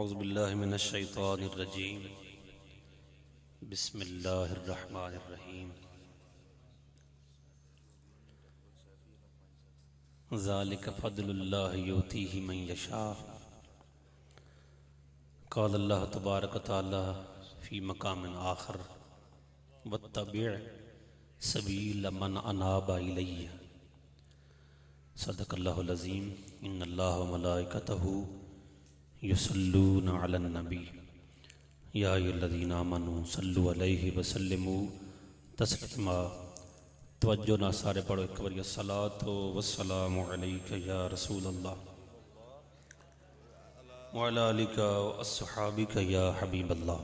अज़बिल्लिनशैतानरजीम बसमीम ज़ालिक फ़दलुल्लाह युतीहि मन यशा क़ाल अल्लाह तबारक तआला फ़ी मकाम आखर वत्तबि' सबील मन अनाबा इलैय सदक़ल्लाहुल अज़ीम इन्नल्लाह व मलाइकतहु युसल्लूना अलन नबी या सल्लु अलैहि व सल्लिमू तवज्जो ना सारे पढ़ो एक बार सलातो वस्सलामु या रसूल अल्लाह वअला आलिका या हबीब अल्लाह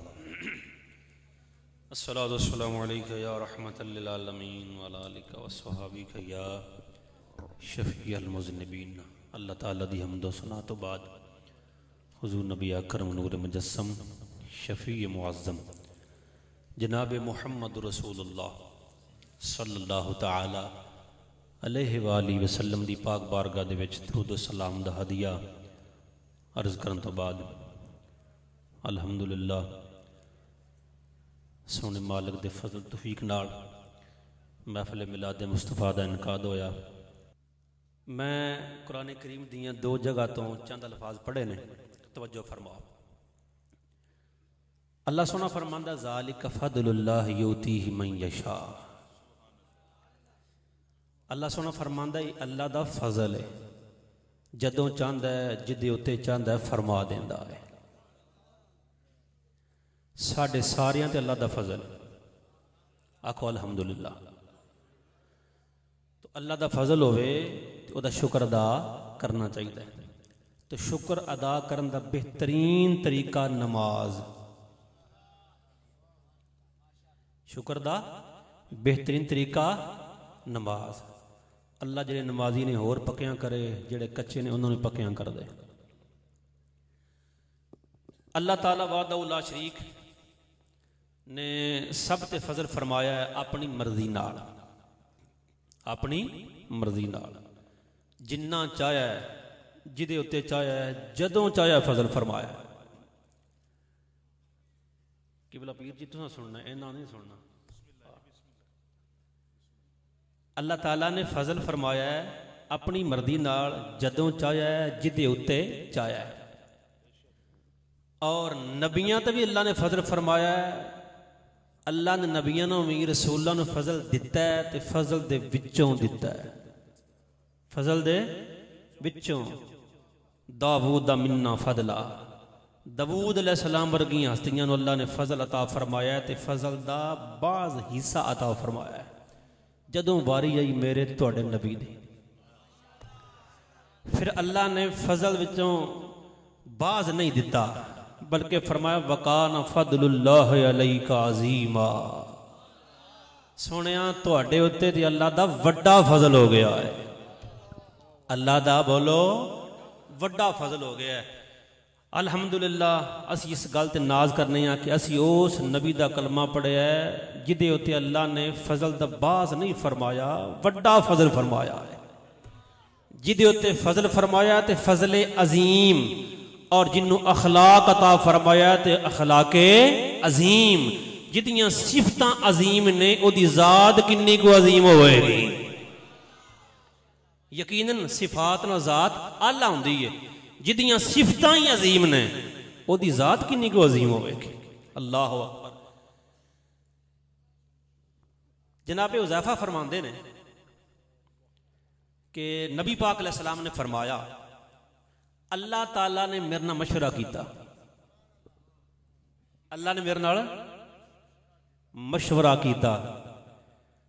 अस्सलातु या रहमतल लिल आलमीन व अला आलिका व अस्हाबिका या शफ़ी अल अल्लाह ताला दी सना तो बाद हुजूर नबी अकरम नूर मुजस्म शफ़ी मुआज़म जनाब मोहम्मद रसूलुल्लाह सल्लल्लाहु तआला अलैहि वाली वसल्लम दी पाक दरूद सलाम दा अर्ज़ करन तो बाद अल्हम्दुलिल्लाह, सोने मालिक दे फजल तौफीक नाल महफिल मिलाद मुस्तफ़ा दा इनकाद होया। मैं कुरान करीम दियाँ दो जगह तो चंद अल्फाज पढ़े ने। तवज्जो फरमाओ। अल्लाह सोना फरमांदा, जालिक फदलुल्लाह यूतीहि मन यशा। अल्लाह सोना फरमांदा ही अल्लाह दा फजल है। जदों चाहता है, जिदे उत्ते चाहता है, फरमा देंदा है। साढ़े सारियाँ ते अल्लाह दा फजल। आखो अलहमदुल्ला तो अल्लाह दा फजल होवे तो वह शुक्र अदा करना चाहिए तो शुक्र अदा कर बेहतरीन तरीका नमाज़। शुक्र का बेहतरीन तरीका नमाज़। अल्लाह जे नमाजी ने होर पक्या करे जे कच्चे ने, उन्होंने पक्या कर दे। अल्लाह ताला वादा शरीक ने सब ते फजल फरमाया है अपनी मर्ज़ी नाल। अपनी मर्ज़ी नाल। जिन्ना चाहे जिदे उ चाया जदों चाया फजल फरमाया कि भला पीर जी तुम सुनना, इन्ना नहीं सुनना। अल्लाह तला ने फजल फरमाया अपनी मर्ज़ी जदों चाया जिदे उ चाया और नबिया तो भी अल्लाह ने फजल फरमाया अल्लाह ने नबिया भी, रसूलों फजल दिता है तो फजल के विचों दिता है। फजल दे विचों मिन्ना फजला दबूद सलाम वर्गी हस्तियाँ अल्लाह ने फजल अता फरमाया तो फजल का बाज हिस्सा अता फरमाया जदों वारी आई मेरे थोड़े नबी दी फिर अल्लाह ने फजल विचों बाज नहीं दिता बल्कि फरमाया, वकान फदलुल्लाह अलैका अजीमा। सुनिया अल्लाह का वड्डा फजल हो गया है। अल्लाह का बोलो ਵੱਡਾ ਫਜ਼ਲ ਹੋ ਗਿਆ ਅਲਹਮਦੁਲਿਲਾ ਅਸੀਂ ਇਸ ਗੱਲ ਤੇ ਨਾਜ਼ ਕਰਨੇ ਆ ਕਿ ਅਸੀਂ ਉਸ ਨਬੀ ਦਾ ਕਲਮਾ ਪੜਿਆ ਜਿਹਦੇ ਉੱਤੇ ਅੱਲਾ ਨੇ ਫਜ਼ਲ ਦਾ ਬਾਜ਼ ਨਹੀਂ ਫਰਮਾਇਆ ਵੱਡਾ ਫਜ਼ਲ ਫਰਮਾਇਆ ਹੈ ਜਿਹਦੇ ਉੱਤੇ ਫਜ਼ਲ ਫਰਮਾਇਆ ਤੇ ਫਜ਼ਲ ਅਜ਼ੀਮ ਔਰ ਜਿੰਨੂੰ ਅਖਲਾਕ ਅਤਾ ਫਰਮਾਇਆ ਤੇ ਅਖਲਾਕੇ ਅਜ਼ੀਮ ਜਿਹਦੀਆਂ ਸਿਫਤਾਂ ਅਜ਼ੀਮ ਨੇ ਉਹਦੀ ਜ਼ਾਤ ਕਿੰਨੀ ਕੁ ਅਜ਼ੀਮ यकीनन सिफात ना जात आला होंगी है। जिदियाँ सिफत ही अजीम ने जात कि अजीम होगी अल्लाह जनाबे उजाफा फरमाते हैं कि नबी पाक सलाम ने फरमाया, अल्लाह तला ने मेरे न मशुरा किया अल्लाह ने मेरे न मशवरा किया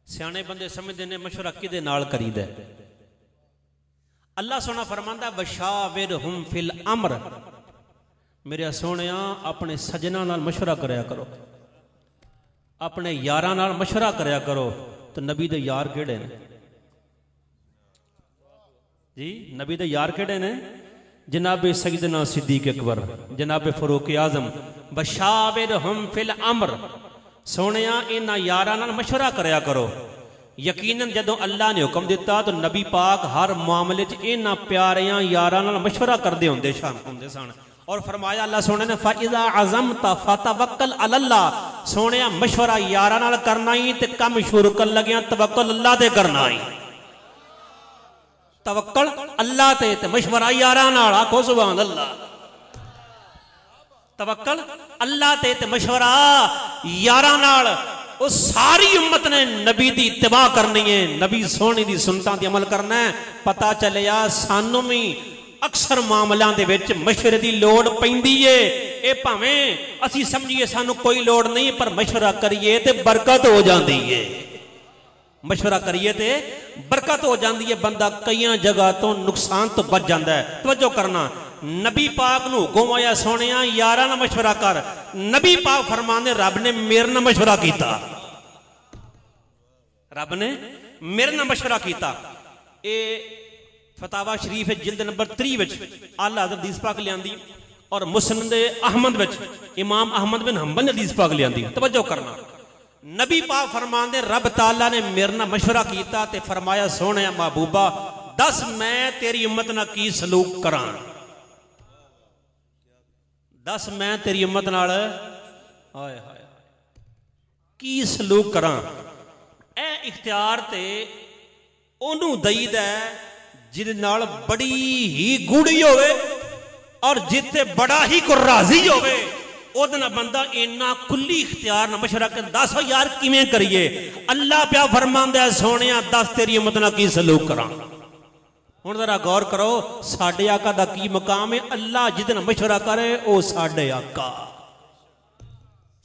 सियाने बंदे समझते हैं मशुरा कि करीद है? अल्लाह सोना फरमांदा बशाविर हम फिल अमर। मेरे सोने अपने सजना नाल मशवरा करया करो। अपने यारां मशवरा करया करो तो नबी दे यार केड़े ने? जी, नबी दे यार केड़े ने? जनाबे सईदना सिद्दीक अकबर, जनाबे फरूक आज़म बशाविर हम फिल अमर। सोने इन्होंने यारां मशवरा करया करो। यकीनन जदों अल्लाह ने हुक्म दिता तो नबी पाक हर मामले च इन्होंने प्यारियाँ यारां नाल मशवरा करते होंगे सन होंगे सन। और फरमाया, अल्लाह सोने ने, फाइजा आज़म ता फतवक्कल अल्लाह सोने, मशवरा यारा नाल करना ही ते कम शुरू कर लगे तवक्कल अल्लाह ते करना ही तवक्कल अल्लाह ते ते मशवरा यारा नाल, आखो सुभान अल्लाह तवक्कल अल्लाह ते ते मशवरा यारा नाल ਉਹ ਸਾਰੀ ਉਮਤ ਨੇ ਨਬੀ ਦੀ ਇਤਬਾ ਕਰਨੀ ਹੈ ਨਬੀ ਸੋਹਣੀ ਦੀ ਸੁਨਤਾਂ ਤੇ ਅਮਲ ਕਰਨਾ ਹੈ ਪਤਾ ਚੱਲਿਆ ਸਾਨੂੰ ਵੀ ਅਕਸਰ ਮਾਮਲਿਆਂ ਦੇ ਵਿੱਚ ਮਸ਼ਵਰੇ ਦੀ ਲੋੜ ਪੈਂਦੀ ਏ ਇਹ ਭਾਵੇਂ ਅਸੀਂ ਸਮਝੀਏ ਸਾਨੂੰ ਕੋਈ ਲੋੜ ਨਹੀਂ ਪਰ ਮਸ਼ਵਰਾ ਕਰੀਏ ਤੇ ਬਰਕਤ ਹੋ ਜਾਂਦੀ ਏ ਮਸ਼ਵਰਾ ਕਰੀਏ ਤੇ ਬਰਕਤ ਹੋ ਜਾਂਦੀ ਏ ਬੰਦਾ ਕਈਆਂ ਜਗ੍ਹਾ ਤੋਂ ਨੁਕਸਾਨ ਤੋਂ ਬਚ ਜਾਂਦਾ ਹੈ ਤਵੱਜੋ ਕਰਨਾ नबी पाक न सोने यारा ना कर। नबी पाक ने रब ने मेरे ना मशुरा किया रब ने मेरे ना मशुरा किया फतावा शरीफ जिल्द नंबर त्री अल आदर दीस पाक लिया और मुस्लिम अहमद इमाम अहमद बिन हम्बल ने दीस पाक लिया तवजो करना। नबी पाक ने रब तला ने मेरे ना मशुरा किया फरमाया सोने महबूबा, दस मैं तेरी उम्मत ना की सलूक करा। ਦੱਸ ਮੈਂ ਤੇਰੀ ਉਮਤ ਨਾਲ ਹਾਏ ਹਾਏ ਕੀ ਸਲੂਕ ਕਰਾਂ ਇਹ ਇਖਤਿਆਰ ਤੇ ਉਹਨੂੰ ਦਈਦਾ ਜਿਹਦੇ ਨਾਲ ਬੜੀ ਹੀ ਗੂੜੀ ਹੋਵੇ ਔਰ ਜਿੱਤੇ ਬੜਾ ਹੀ ਕੋ ਰਾਜ਼ੀ ਹੋਵੇ ਉਹਦੇ ਨਾਲ ਬੰਦਾ ਇੰਨਾ ਕੁੱਲੀ ਇਖਤਿਆਰ ਨਾਲ ਮਸ਼ਵਰਾ ਕਰ ਦੱਸੋ ਯਾਰ ਕਿਵੇਂ ਕਰੀਏ ਅੱਲਾ ਪਿਆ ਫਰਮਾਂਦਾ ਸੋਹਣਿਆ ਦੱਸ ਤੇਰੀ ਉਮਤ ਨਾਲ ਕੀ ਸਲੂਕ ਕਰਾਂ ਹੁਣ ਜ਼ਰਾ ਗੌਰ ਕਰੋ ਸਾਡੇ ਆਕਾ ਦਾ ਕੀ ਮਕਾਮ ਹੈ ਅੱਲਾ ਜਿਹਦੇ ਨਾਲ ਮਸ਼ਵਰਾ ਕਰੇ ਉਹ ਸਾਡੇ ਆਕਾ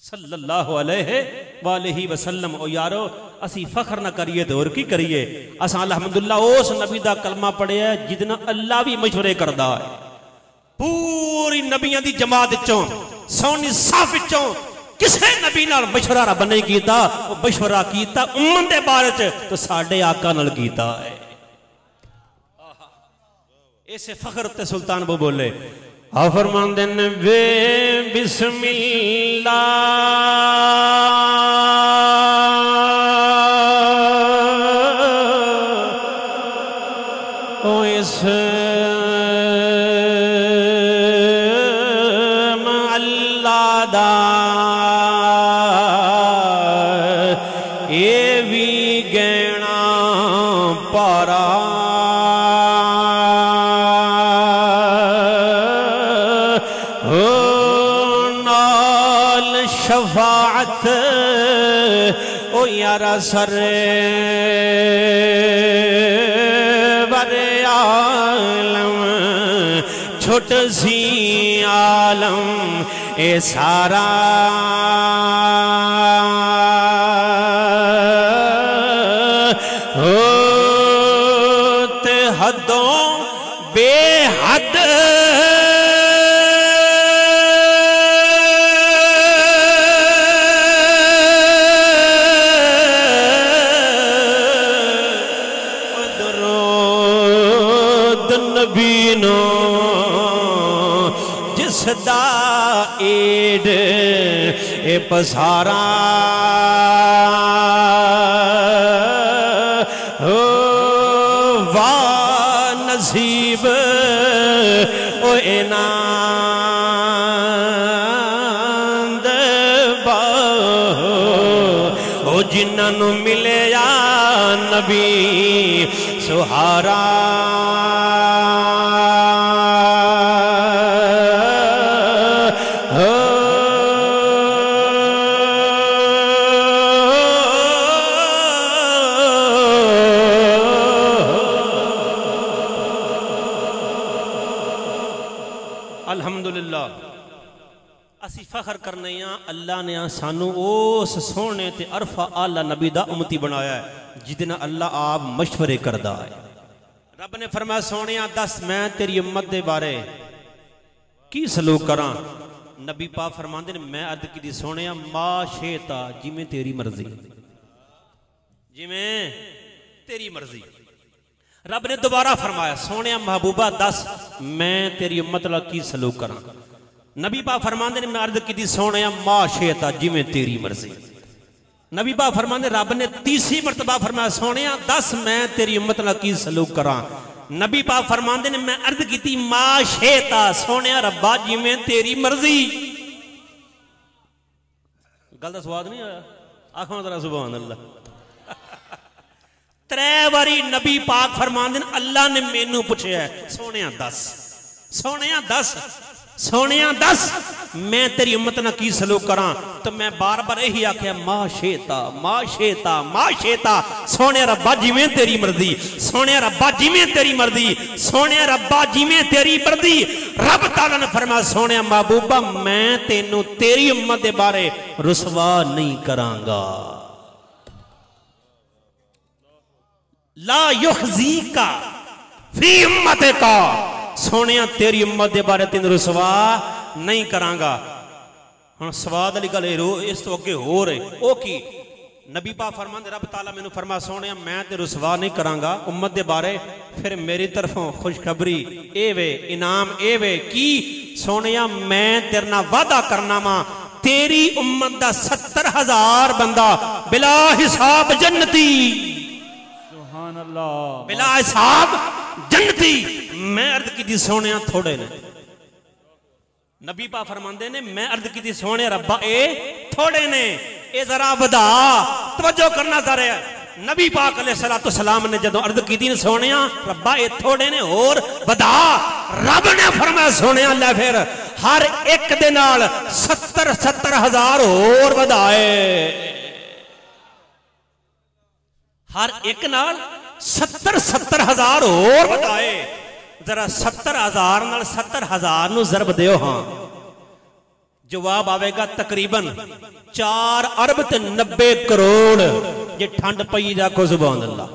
ਸੱਲੱਲਾਹੁ ਅਲੈਹਿ ਵਾਲੇਹੀ ਵਸੱਲਮ ਉਹ ਯਾਰੋ ਅਸੀਂ ਫਖਰ ਨਾ ਕਰੀਏ ਤੇ ਹੋਰ ਕੀ ਕਰੀਏ ਅਸਾਂ ਅਲਹਮਦੁਲਿਲਾ ਉਸ ਨਬੀ ਦਾ ਕਲਮਾ ਪੜਿਆ ਜਿਹਦੇ ਨਾਲ ਅੱਲਾ ਵੀ ਮਸ਼ਵਰੇ ਕਰਦਾ ਹੈ ਪੂਰੀ ਨਬੀਆਂ ਦੀ ਜਮਾਤ ਵਿੱਚੋਂ ਸੋਹਣੀ ਸਾਫ ਵਿੱਚੋਂ ਕਿਸੇ ਨਬੀ ਨਾਲ ਮਸ਼ਵਰਾ ਰੱਬ ਨੇ ਕੀਤਾ ਉਹ ਮਸ਼ਵਰਾ ਕੀਤਾ ਉਮਮ ਦੇ ਬਾਰੇ ਚ ਤੇ ਸਾਡੇ ਆਕਾ इसे फखर ते सुल्तान वो बोले आफरमान दिन वे बिस्मिल्लाह। तेरा सर वर आलम छोट सी आलम ए सारा पसारा। हो वाह नसीब ओ इनांद ओ जिन्हों मिले या नबी सुहारा। ਅੱਲਾ ਨੇ ਸਾਨੂੰ ਉਸ ਸੋਹਣੇ ਤੇ ਅਰਫਾ ਆਲਾ ਨਬੀ ਦਾ ਉਮਤੀ ਬਣਾਇਆ ਹੈ ਜਿਹਦੇ ਨਾਲ ਅੱਲਾ ਆਪ ਮਸ਼ਵਰੇ ਕਰਦਾ ਹੈ ਰੱਬ ਨੇ ਫਰਮਾਇਆ ਸੋਹਣਿਆ ਦੱਸ ਮੈਂ ਤੇਰੀ ਉਮਤ ਦੇ ਬਾਰੇ ਕੀ ਸਲੂਕ ਕਰਾਂ ਨਬੀ ਪਾਕ ਫਰਮਾਉਂਦੇ ਨੇ ਮੈਂ ਅਰਦ ਕੀਤੀ ਸੋਹਣਿਆ ਮਾ ਸ਼ੇਤਾ ਜਿਵੇਂ ਤੇਰੀ ਮਰਜ਼ੀ ਜਿਵੇਂ ਤੇਰੀ ਮਰਜ਼ੀ ਰੱਬ ਨੇ ਦੁਬਾਰਾ ਫਰਮਾਇਆ ਸੋਹਣਿਆ ਮਹਬੂਬਾ ਦੱਸ ਮੈਂ ਤੇਰੀ ਉਮਤ ਨਾਲ ਕੀ ਸਲੂਕ नबी पा फरमाते ने, मैं अर्ज़ की सोने माँ शेता जिमें तेरी मर्ज़ी। नबी पा फरमाते रब ने तीसरी मरतबा फरमाया, सोने दस, मैं तेरी उम्मत ना की सलूक करा? नबी पा फरमाते ने, मैं अर्ज़ की माँ शेता सोने रबा जिमें तेरी मर्ज़ी। गल का स्वाद नहीं आया? आखो तेरा सुबह अल्लाह त्रै बारी नबी पाक फरमाते अल्लाह ने मेनू पूछे सोने दस? सोने दस? ਸੋਹਣਿਆ ਦੱਸ ਸੋਹਣਿਆ ਦੱਸ ਮੈਂ ਤੇਰੀ ਉਮਤ ਨਾਲ ਕੀ ਸਲੂਕ ਕਰਾਂ ਤਾਂ ਮੈਂ ਬਾਰ-ਬਾਰ ਇਹੀ ਆਖਿਆ ਮਾ ਸ਼ੇਤਾ ਮਾ ਸ਼ੇਤਾ ਮਾ ਸ਼ੇਤਾ ਸੋਹਣਿਆ ਰੱਬਾ ਜਿਵੇਂ ਤੇਰੀ ਮਰਜ਼ੀ ਸੋਹਣਿਆ ਰੱਬਾ ਜਿਵੇਂ ਤੇਰੀ ਮਰਜ਼ੀ ਸੋਹਣਿਆ ਰੱਬਾ ਜਿਵੇਂ ਤੇਰੀ ਮਰਜ਼ੀ ਰੱਬ ਤਾਲਾ ਨੇ ਫਰਮਾਇਆ ਸੋਹਣਿਆ ਮਹਬੂਬਾ ਮੈਂ ਤੈਨੂੰ ਤੇਰੀ ਉਮਤ ਦੇ ਬਾਰੇ ਰਸਵਾ ਨਹੀਂ ਕਰਾਂਗਾ ਲਾ ਯੁਖਜ਼ੀਕਾ ਫੀ ਉਮਤਿਕਾ ਸੋਹਣਿਆ ਤੇਰੀ ਉਮਤ ਦੇ ਬਾਰੇ ਤੈਨੂੰ ਰਸਵਾ ਨਹੀਂ ਕਰਾਂਗਾ ਹੁਣ ਸਵਾਦ ਵਾਲੀ ਗੱਲ ਇਹ ਰੋ ਇਸ ਤੋਂ ਅੱਗੇ ਹੋਰ ਹੈ ਉਹ ਕੀ ਨਬੀ ਪਾ ਫਰਮਾਉਂਦੇ ਰੱਬ ਤਾਲਾ ਮੈਨੂੰ ਫਰਮਾ ਸੋਹਣਿਆ ਮੈਂ ਤੇ ਰਸਵਾ ਨਹੀਂ ਕਰਾਂਗਾ ਉਮਤ ਦੇ ਬਾਰੇ ਫਿਰ ਮੇਰੀ ਤਰਫੋਂ ਖੁਸ਼ਖਬਰੀ ਇਹ ਵੇ ਇਨਾਮ ਇਹ ਵੇ ਕੀ ਸੋਹਣਿਆ ਮੈਂ ਤੇਰੇ ਨਾਲ ਵਾਅਦਾ ਕਰਨਾ ਵਾਂ ਤੇਰੀ ਉਮਤ ਦਾ 70000 ਬੰਦਾ ਬਿਲਾ ਹਿਸਾਬ ਜੰਨਤੀ ਸੁਭਾਨ ਅੱਲਾਹ ਬਿਲਾ ਹਿਸਾਬ मैं अर्द की सोने थोड़े ने। नबी पा फरमाते ने, मैं अर्द की सोने रबा ए थोड़े ने। ए जरा बधा तवजो करना जरा नबी पाक सला तो सलाम ने जो अर्द की सोने रबा ए थोड़े ने होर बधा रब ने फरमा सोने लै फिर, हर एक दे सत्तर सत्तर हज़ार होर बधाए हर एक नाल सत्तर सत्तर हज़ार होर बधाए जरा सत्तर हज़ार न सत्तर हज़ार जरब दौ हाँ। जवाब आएगा तकरीबन चार अरब तब्बे नब्बे करोड़। जो ठंड पई जा ज़ुबान अल्लाह।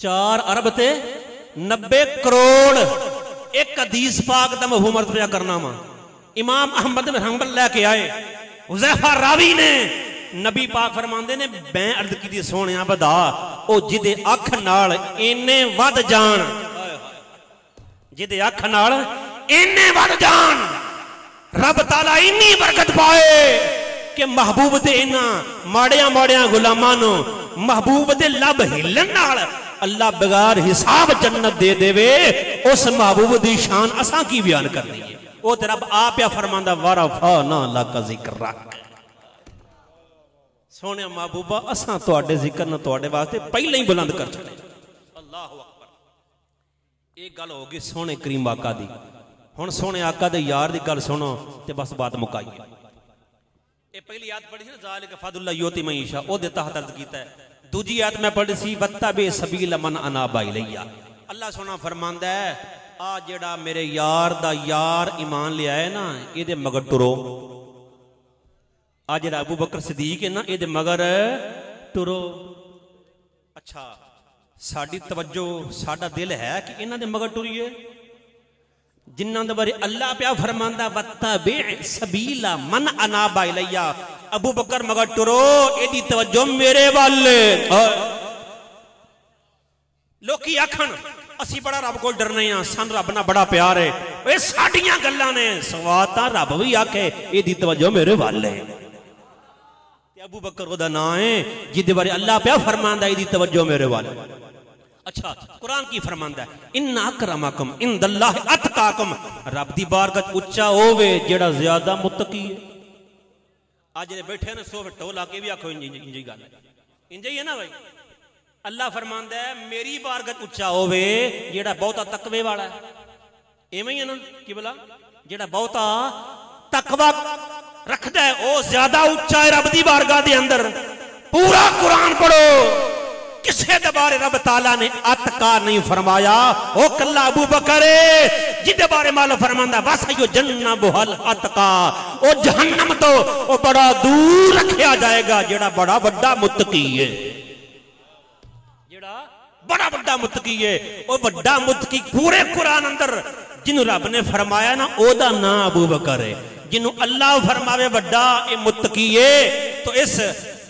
चार अरब त नब्बे करोड़। एक अदीस पाक का मैं हुमर्त करना वा। इमाम अहमद में हमल लैके आए। हुजैफा रावी ने नबी पाक फरमाते ने, मैं अर्द की सोने बधा ओ जिदे अख नाल इन्ने वध जान। जिदे अख नाल इन्ने वध जान, रब तला इन्नी बरकत पाए कि महबूब ते इना माड़िया माड़िया गुलामों महबूब के लभ हिलन अल्लाह बगैर हिसाब जन्नत दे दे उस महबूब की शान असा की बयान करनी है वो तो रब आप फरमा वारा फा ना लाका ज़िक्र रख। सोने महबूबा असा थोड़े ज़िक्र वास्ते पहले ही बुलंद कर छोड़े एक गल हो गई सोने करीम आका दी हूँ सोने आका दे यार की गल सुनो तो बस बात मुकाइए ये पहली याद पढ़ी ना जाल फदुल्ला योति मईशा वो तहत अर्ज़ किया है दूजी याद मैं पढ़ी सी वत्ता बे सबील मन अना बाई लिया अल्लाह सोना फरमांदा है आ जड़ा मेरे यार दा यार ईमान लिया है ना ये मगर तुरो आज जरा अबू बकर सदीक है ना ये मगर टुरो अच्छा साड़ी तवज्जो, साडा दिल है कि इन्हों मगर टुरीए जिन्हों के बारे अल्लाह प्या फरमाना वत्ता बे सबीला मन अनाबा इलैया। अबू बकर मगर टुरो ए तवज्जो मेरे वाल। लोग आखन, असि बड़ा रब को डरने सन रब ना बड़ा प्यार है। साड़िया गल् ने सवाता रब भी आखे ए तवज्जो मेरे वाल है। अबू बकर ना है जिद बारे अल्लाह प्या फरमान तवज्जो मेरे वाले। अच्छा कुरान की फरमांदा है इन अकरमकम अतकाकम, रब दी बारगत उच्चा होवे जेड़ा ज़्यादा मुत्तकी है। आज बैठे ने टोला के भी आखो, इंजी इंजी गल है। ना भाई? अल्लाह फरमांदा है, मेरी बारगत उच्चा होवे जेड़ा बहुता तकवे वाला है। एवें है ना, कि जेड़ा बहुता तकवा रखता है वह ज़्यादा उच्चा है, रब की वारगा के अंदर। पूरा कुरान पढ़ो। किसी के बारे रब तला ने नहीं फरमाया? कला अबू जिदे बारे बस जन्ना अतका। तो बड़ा दूर रखा जाएगा, जेड़ा बड़ा व्डा मुतकी है। बड़ा मुतकी है। वह मुतकी पूरे कुरान अंदर जिन्होंने रब ने फरमाया ना ओ ना अबू बकर है। जिन्हों अल्लाह फरमावे व्डा ये। मुतकीए तो इस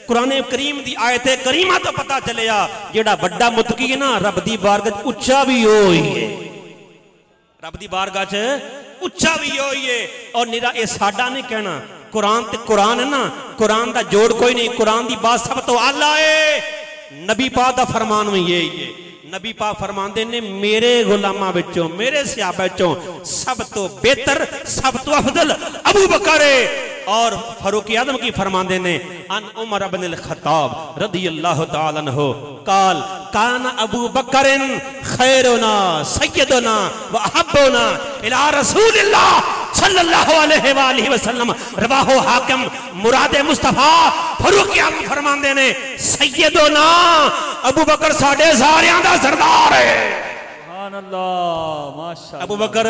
कुरान करीम की आयत करीमा तो पता चलिया, जोड़ा व्डा मुतकी है ना, रब की बारगत उच्चा भी हो। रब की बारगत उच्चा भी हो। और निरा यह साडा नहीं कहना, कुरान ते कुरान है ना, कुरान का जोड़ कोई नहीं, कुरान की बात सब तो आला है। नबी पा का फरमान भी यही है। नबी पा फरमा ने, मेरे गुलामा बच्चों, मेरे सियाब चो सब तो बेहतर, सब तो अफजल अबू बकरे और फरूक आदम की फरमाते ने, अन उमर अबन खताब रदी अल्लाह तन हो काल, कान अबू बकर खैरोना सैदोना वहबोना इला रसूल रवाहो हाकम मुस्तफ़ा फरूक फरमाते ने ना अबू बकर साढ़े का सरदार है। अबू बकर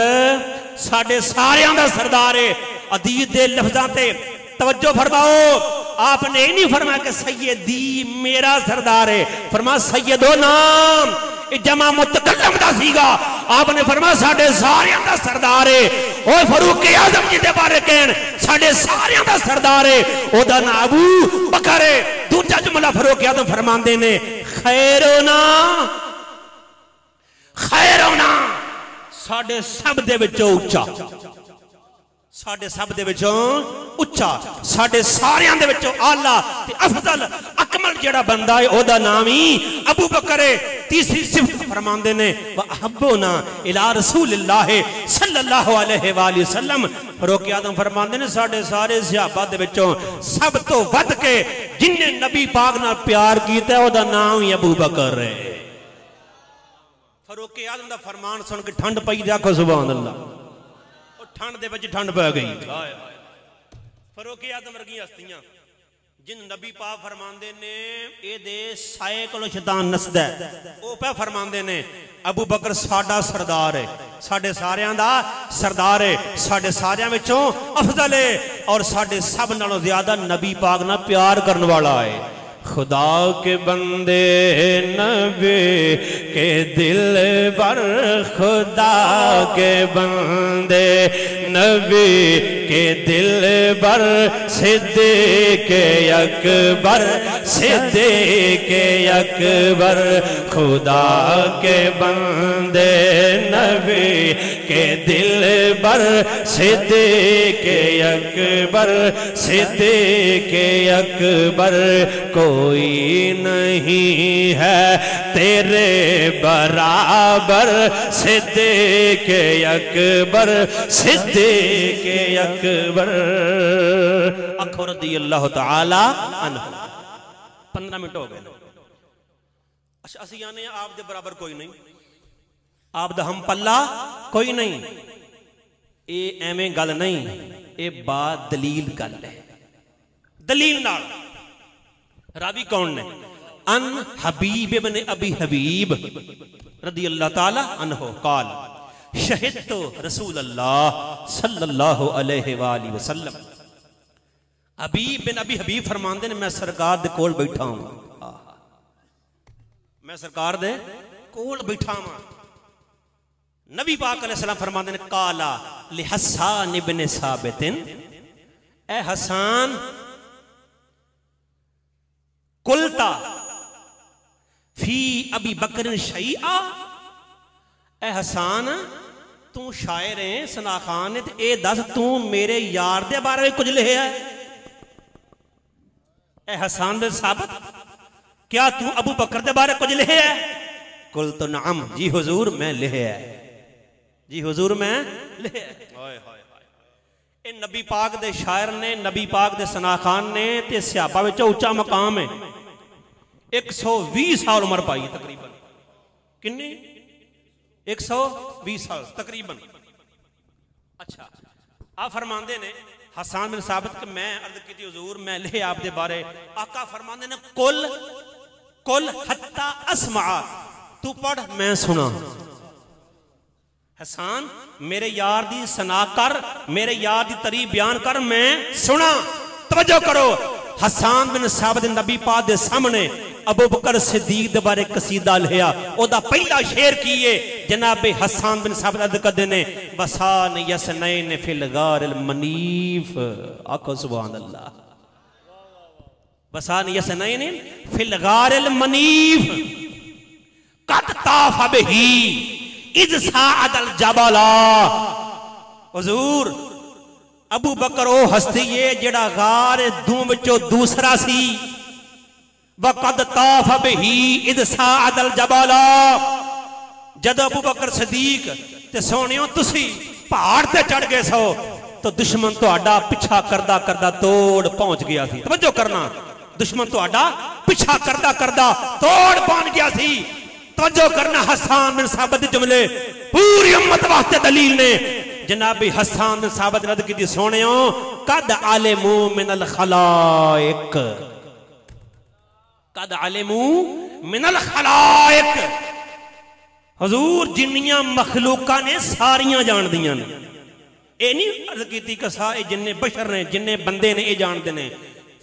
सरदार है। अदीत लफजा से तवज्जो फरमाओ। आपने नहीं फरमाया कि सैयदी मेरा सरदार है। फरमा सैयदो नाम। जमा मुतकलम का सीगा। आपने फरमा साडे सारियाँ दा सरदार है। ओए फारूक आज़म जी दे बारे कह साडे सारियाँ दा सरदार है। ओदा नाम अबू बकर है। दूजा जुमला फारूक आज़म फरमांदे ने खैरोना खैरोना साडे सब दे विचों ऊँचा साढ़े सब दे उच्चा। साढ़े सारिया आला। अफजल अकमल जड़ा बंदा है वह नाम ही अबू बकर है। तीसरी सिफत फरमाते ने वहबो ना इला रसूल सल्लल्लाहु अलैहि वसल्लम। फरोक आदम फरमाते ने साडे सारे सिहाबा सब तो वध के जिन्हें नबी पाक न प्यार किया नाम ही अबू बकर है। फरोक आदम का फरमान सुन के ठंड पई आखो सुबह ठंड के बच्चे ठंड पै गई। फरोके आदम वर्गिया हस्तियाँ जिन नबी पा फरमाते ने ये देश साए को शैतान नसद है। फरमाते ने, अबू बकर साडा सरदार है साढ़े सारिया का सरदार है साढ़े सारिया अफजल है, और साढ़े सब नो ज़्यादा नबी पाक ना प्यार करने वाला है। खुदा के बंदे नबी के दिल पर खुदा के बंदे नबी के दिल बर सिद्धे के अकबर सिद्धे के अकबर, खुदा के बंदे नबी के दिल बर सिद्धे के अकबर सिद्धे के अकबर, कोई नहीं है तेरे बराबर सिद्धे के अकबर सिद्धे दे के अकबर अखर दी अल्लाह तला पंद्रह मिनट हो गए। अच्छा असि आने आप दे बराबर कोई नहीं। आप दा हम पला कोई नहीं। ये एवें गल नहीं ये बा दलील गल है। दलील रावी कौन ने अन हबीब ने अभी हबीब। रदी अल्लाह तला अनहो। काल। शहिद तो रसूल अल्लाह सल्लल्लाहु अलैहि वसल्लम। हबीब बिन अबी हबीब फरमांदे ने, मैं सरकार दे कोल बैठा हूँ। मैं सरकार दे कोल बैठा हूँ। नबी पाक अलैहि सलाम फरमांदे ने, काला लिहसान इब्न साबितिन। ए हसान कुलता फ़ी अबी बकर शईआ एहसान तू शायर है सना खान ने यह दस तू मेरे यार दे बारे में कुछ लिखे है। एहसान हसान बिन साबित क्या तू अबू बकर दे बारे कुछ लिखे है? कुल तो नाम जी हजूर मैं लिखे है। जी हजूर मैं लिखे नबी पाक दे शायर ने नबी पाक दे सना खान ने ते सियापा में उच्चा मकाम है। एक सौ भी साल उम्र पाई तकरीबन। किन्नी? एक सौ बीस साल, तकरीबन। अच्छा आप फरमाते ने, हसान बिन साबित मैं अर्ज़ की हजूर, मैं ले आपके बारे। आका फरमाते ने, कुल कुल हत्ता असमा। तू पढ़, मैं सुना। हसान, मेरे यार दी सना कर, मेरे यार दी तरी बयान कर, मैं सुना। तवजो करो, हसान बिन साबित नबी पा दे सामने। अबू बकर सिद्दीक के बारे कसीदा लिया। ओदा पहला शेर की है? जनाब हसान बिन साबित अद कदे ने बसान यस नैन फिल गार मनीफ। आखो सुबहान अल्लाह बसान यस नैन फिल गार मनीफ। कत ताफ ही। इज़ साद अल जबाला। हुजूर अबू बकर ओ हस्ती है, जेड़ा गार दूम चो दूसरा सी। वकद ताफ इदसा अदल जबाला। जद अबू बकर सदीक पहाड़ चढ़ गए सो तो दुश्मन थोड़ा तो पिछा तोड़ पहुँच गया करना, दुश्मन थोड़ा तो पिछा तोड़ पहुँच गया करना हसान बिन जुमले, पूरी उम्मत वास्ते दलील ने। जनाबी हसान बिन साबत रद की सोने कद आले मुमिनल खलाइक वकद अलमू मिनल खलायक। हजूर, जिन्निया मखलूक ने सारिया जान दया ने। यह नहीं अर्ज़ की कसा ये जिन्हें बशर ने, जिन्ने बंदे ने यह जानते हैं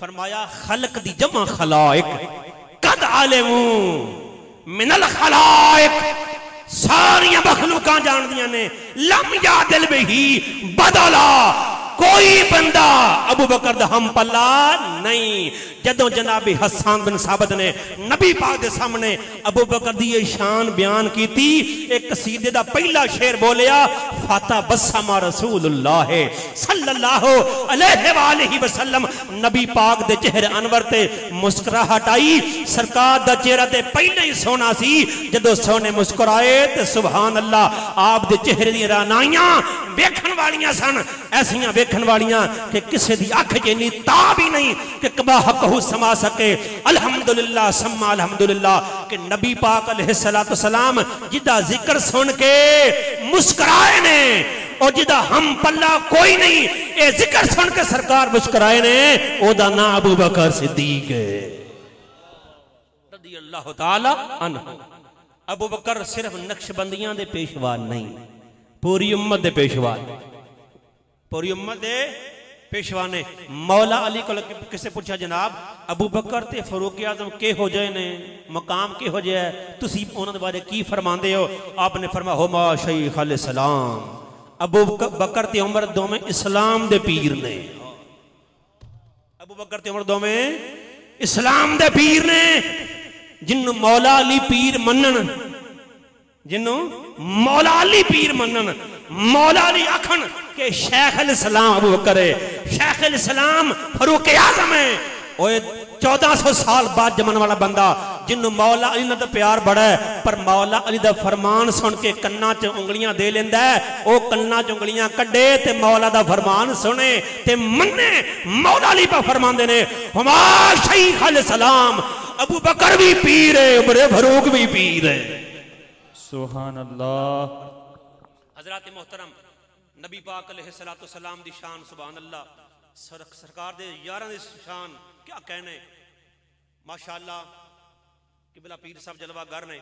फरमाया, खलक की जमा खलायक। कद अलमू मिनल खलायक। सारिया मखलूक जान दया ने। लम या दिल में ही बदला। कोई बंदा अबू बकर हम पला नहीं। जदों जनाबे हसान बिन साबत ने नबी पाक के सामने अबू बकर की शान बयान की एक कसीदे का पहला शेर बोलिया, फाता बसमा रसूल अल्लाह सल्लल्लाहु अलैहि वसल्लम। नबी पाक दे चेहरे अनवर ते मुस्कुराहट आई। सरकार दा चेहरा ते पहले ही सोना सी। जदों सोने मुस्कुराए तो सुभान अल्लाह आप दे चेहरे दी रानाइयाँ देखण वालियाँ सन। ऐसा वेखन वाली कि किसी की अख च इनी ता भी नहीं कि कबाह कहू समा सके। अलहमदुल्ला समा अलहमदुल्ला कि नबी पाक अलहला तो सलाम जिदा ज़िक्र सुन के मुस्कराए ने और जिदा हम पला कोई नहीं ये ज़िक्र सुन के सरकार मुस्कराए ने ना अबू बकर सिद्दीक। अबू बकर सिर्फ़ नक्शबंदियाँ दे पेशवा नहीं, पूरी उम्मत दे पेशवा पूरी उम्मत दे। पेशवा ने मौला अली को किसे पूछा, जनाब? अबू बकर ते फरूक आज़म के हो जाए ने? मकाम के हो जाए? तुसी उन्होंने बारे की फरमाते हो? आपने फरमा हो मा शईख सलाम। अबू बकर ते उमर दो में इस्लाम दे पीर ने। अबू बकर ते उमर दो में इस्लाम दे पीर ने। जिन्नु मौला अली पीर मनन जिन्नु मौला अली पीर मनन मौला अली आखन के शेख अल सलाम अबू बकर है शेख सलाम फरूक आज़म है। ओए 1400 साल बाद जमन वाला बंदा जिन्नु मौला अली तो प्यार बड़ा है, पर मौला अली दा फरमान सुन के कन्ना च उंगलियाँ दे लेंदा है, ओ कन्ना च उंगलियाँ कड्डे ते मौला दा फरमान सुने ते मन्ने, मौला अली पा फरमांदे ने, हमा शईख अल सलाम, अबू बकर भी पीर है, उमर फरूक भी पीर है। सुहान अल्लाह हज़रत मोहतरम नबी पाक सलाम दी शान सुभान अल्लाह सर, सरकार दे यारां दी शान क्या कहने माशाअल्लाह किबला पीर साहब जलवा गर ने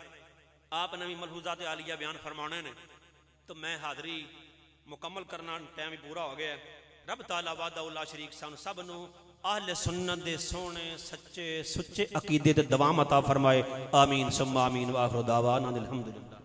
आप नवी मलहूजात आलिया बयान फरमाने ने तो मैं हाजरी मुकम्मल करना टाइम भी पूरा हो गया। रब ताला वादा उल्ला शरीक सन सब नु आहले सुन्नत दे सोने सच्चे सुच्चे अकीदे ते दवाम अता फरमाए। आमीन सुम्मा आमीन वाखिर दावाना अल्हम्दुलिल्लाह